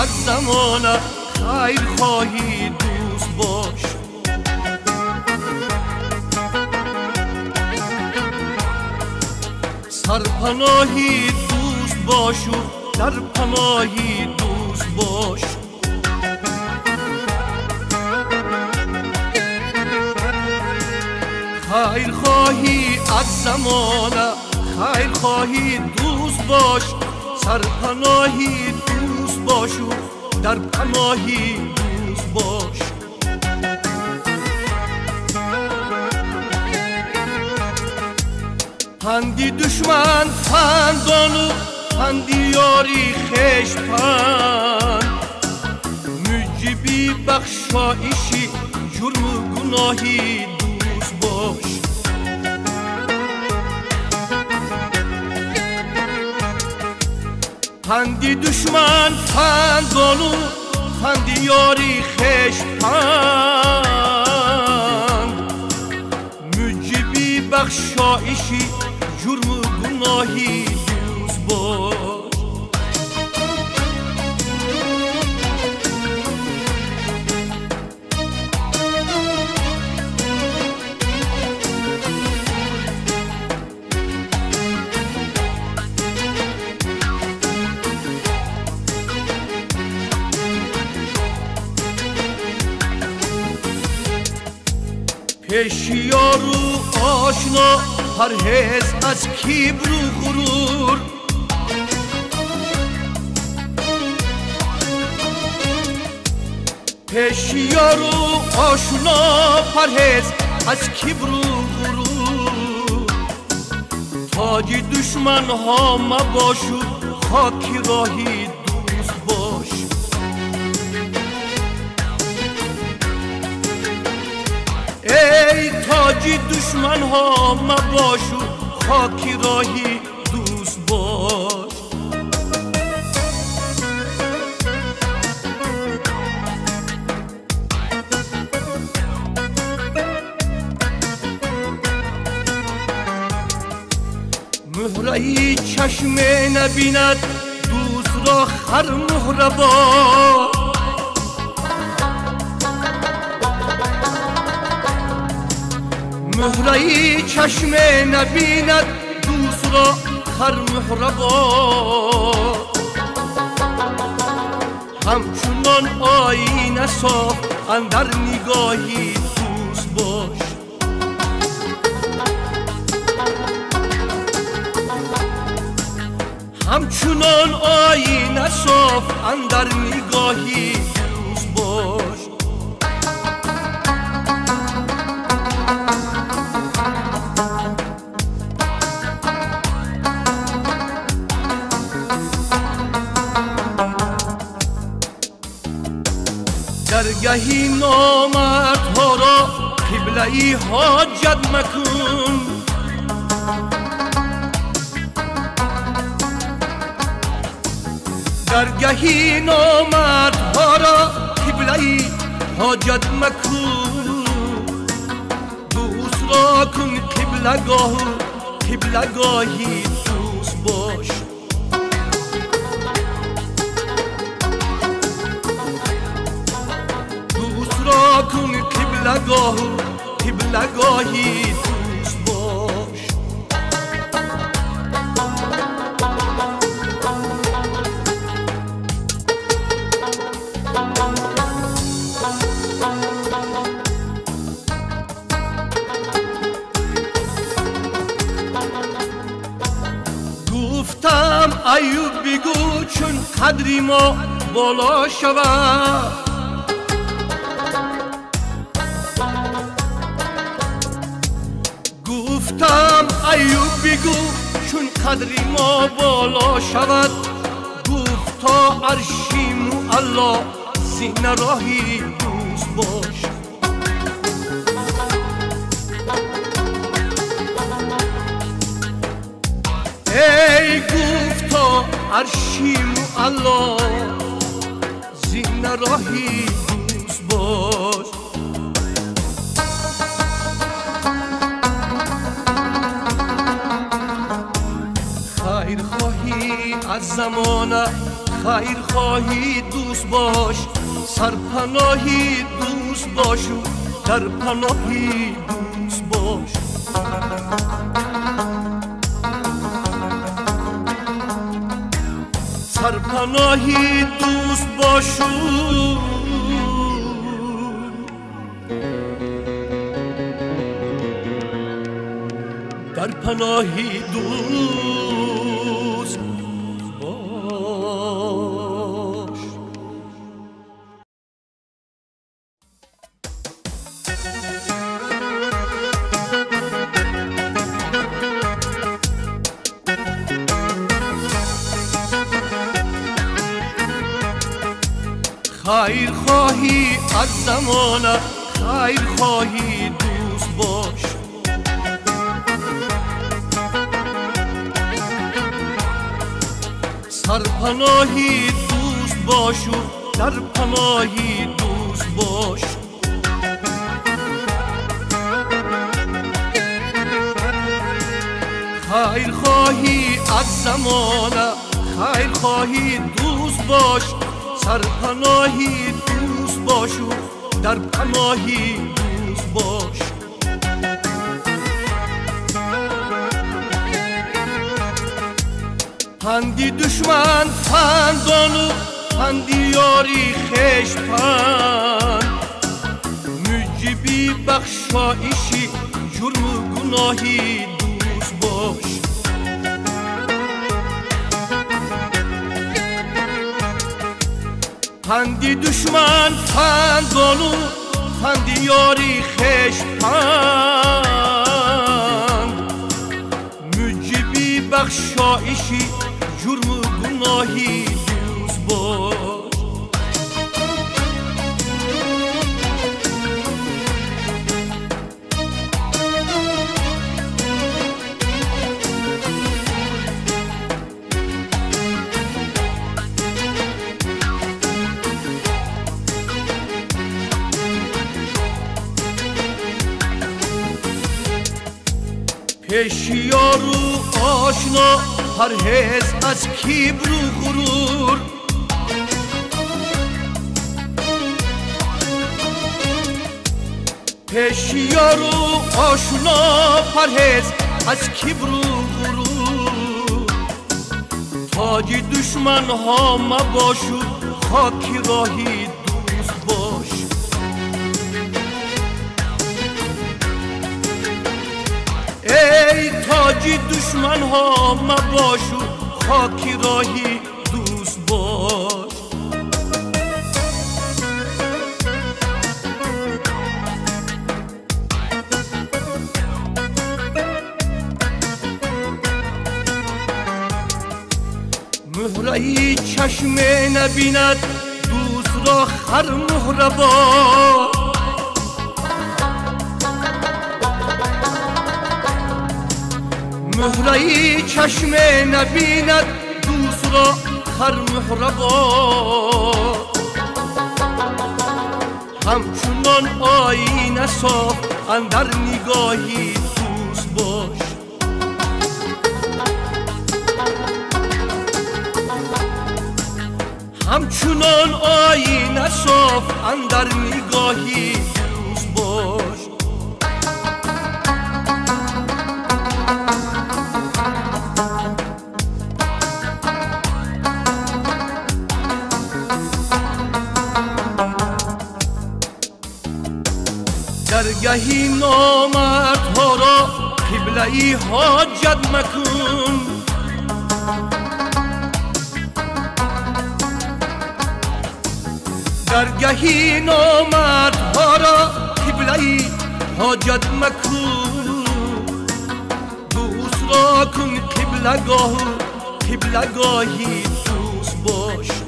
از زمانه خیر خواهی دوست باش. سرپناهی دوست باش و در پناهی دوست باش. خیر خواهی از زمانه خیر خواهی دوست باش. سرپناهی دوست باش و در پناهی دوست باش. پندی دشمن فندان و پندی یاری خش پند. مجیبی بخشایشی جرم گناهی دوست باش. پندی دشمن فندانو فندی یاری خش پند. مجیبی بخشایشی جرم گناهی پیش یارو آشنا پرهز از کیبر و غرور. پیش یارو آشنا پرهز از کیبر و غرور. تاج دشمن ها مباشو خاکی راهی تاجی دشمن ها مباشو خاکی راهی دوست باش. مهره چشم نبیند دوست را خر مهره مهره چشم نبیند دوست را خر مهربا همچنان آینه صاف اندر نگاهی دوست باش. همچنان آینه صاف اندر نگاهی درگهی نامرد ها را قبله ای حاجت مکن. درگهی نامرد ها را قبله ای حاجت مکن. دوست را کن قبله گاه قبله گاهی دوست باش. قبله گاه قبله گاهی دوست باش. گفتم ایوب بگو چون قدری ما بالا شود. ایوب بگو چون قدری ما بالا شود. گفت تا عرشیم و الله زین راهی دوست باش. ای گفت تا عرشیم و الله زین راهی دوست باش. از زمانه خیر خواهی دوست باش سرپناهی دوست باش و در پناهی دوست باش. سرپناهی دوست باشو در پناهی دوست خیر خواهی از زمانه خیر خواهی دوست باش. سرپناهی دوست باش و در پناهی دوست باش. خیر خواهی از زمانه خیر خواهی دوست باش. سرپناهی دوست باش و در پناهی دوست باش. پندی دشمن فندان و پندی یاری خش پند. مجیبی بخشایشی جرم و گناهی دوست باش. پندی دشمن فندان و پندی یاری خش پند بخشایشی جرم گناهی دوست باش پرهز از کیبر و غرور. پیش یارو آشنا پرهز از کیبر و غرور. تاج دشمن ها مباشو خاکی راهی تاجی دشمن ها مباشو خاکی راهی دوست باش. مهره چشم نبیند دوست را خر مهره مهره چشم نبیند دوست را خر مهربا همچنان آینه صاف اندر نگاهی دوست باش. همچنان آینه صاف اندر نگاهی درگهی نامرد ها را قبله ای حاجت مکن. درگهی نامرد ها را قبله ای حاجت مکن. دوست را کن قبله گاه قبله گاهی دوست باش.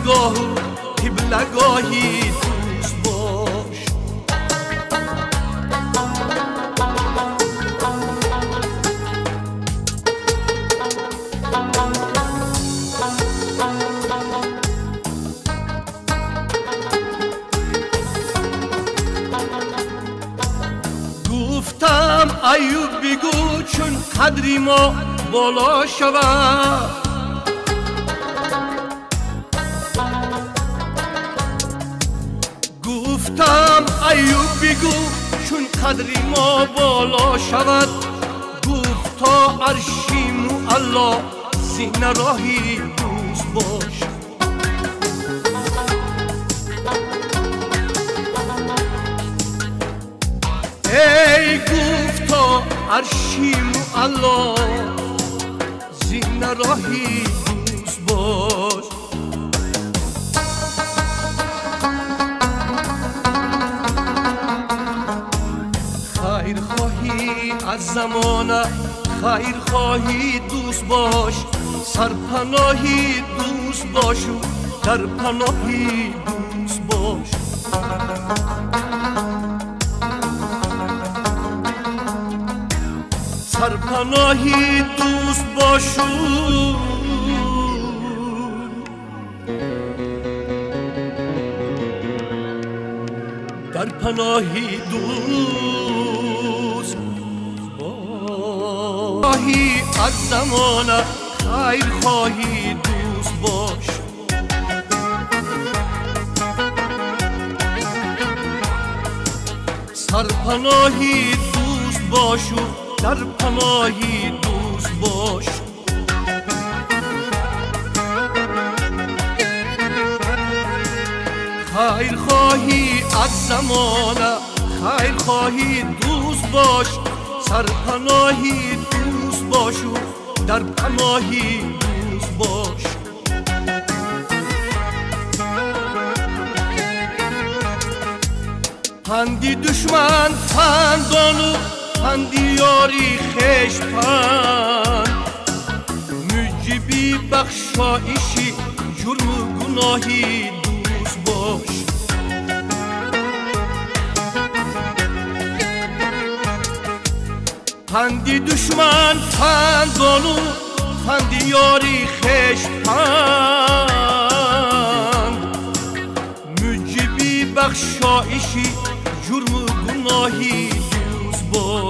قبله گاه قبله گاهی دوست باش. گفتم بگو چون قدری ما بالا شود. ایوب بگو چون قدری ما بالا شود. گفت تا عرشیم و الله زین راهی دوست باش. ای گفت تا عرشیم و الله زین راهی دوست باش. خیر خواهی از زمانه خیر خواهی دوست باش سرپناهی دوست باش و در پناهی دوست باش. سرپناهی دوست باشو در پناهی دوست خواهی از زمان خیر خواهی دوست باش. سرپناهی دوست باشو در پناهی دوست باش. خیر خواهی از زمانه خیر خواهی دوست باش. سرپناهی دوست باشو در پناهی دوست باش. پندی دشمن فندانو پندی یاری خش پند. مجیبی بخشایشی جرم و گناهی دوست باش. پندی دشمن پند بانو پندی یاری خش پند. مجبی بخشایشی جرم گناهی دوز با